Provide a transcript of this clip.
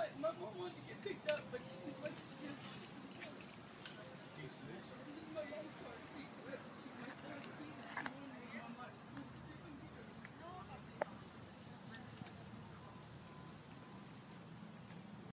play. Mother wanted to get picked up.